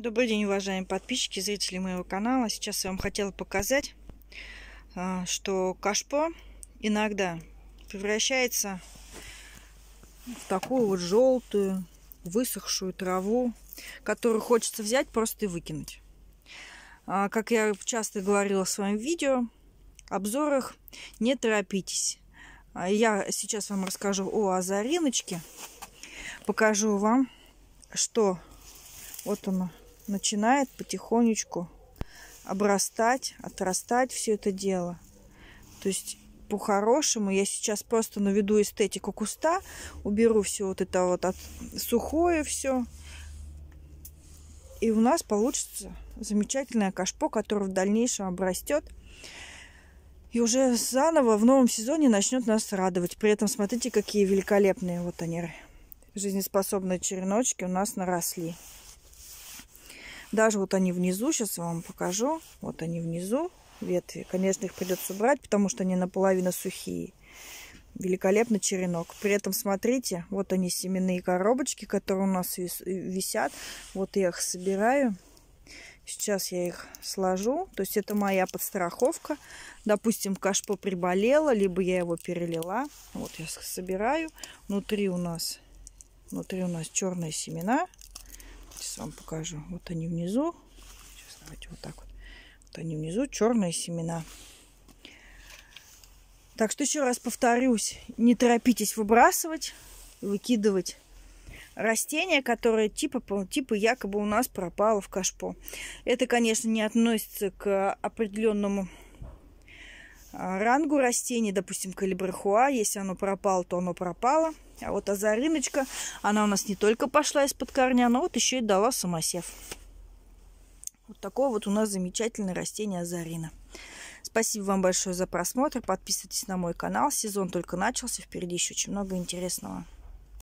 Добрый день, уважаемые подписчики, зрители моего канала. Сейчас я вам хотела показать, а, что кашпо иногда превращается в такую вот желтую, высохшую траву, которую хочется взять просто и выкинуть. А, как я часто говорила в своем видео, обзорах, не торопитесь. А, я сейчас вам расскажу о азариночке, покажу вам, что вот оно начинает потихонечку обрастать, отрастать все это дело. То есть по-хорошему я сейчас просто наведу эстетику куста, уберу все вот это вот от... сухое все. И у нас получится замечательное кашпо, которое в дальнейшем обрастет. И уже заново в новом сезоне начнет нас радовать. При этом смотрите, какие великолепные вот они жизнеспособные череночки у нас наросли. Даже вот они внизу, сейчас я вам покажу. Вот они внизу, ветви. Конечно, их придется убрать, потому что они наполовину сухие. Великолепный черенок. При этом, смотрите, вот они семенные коробочки, которые у нас висят. Вот я их собираю. Сейчас я их сложу. То есть это моя подстраховка. Допустим, кашпо приболело, либо я его перелила. Вот я собираю. Внутри у нас, внутри у нас черные семена. Сейчас вам покажу. Вот они внизу. Сейчас давайте вот так вот. Вот они внизу, черные семена. Так что еще раз повторюсь, не торопитесь выбрасывать, выкидывать растение, которое типа, типа якобы у нас пропало в кашпо. Это, конечно, не относится к определенному рангу растений, допустим, калибрахуа. Если оно пропало, то оно пропало. А вот азариночка, она у нас не только пошла из-под корня, но вот еще и дала самосев. Вот такое вот у нас замечательное растение азарина. Спасибо вам большое за просмотр. Подписывайтесь на мой канал. Сезон только начался. Впереди еще очень много интересного.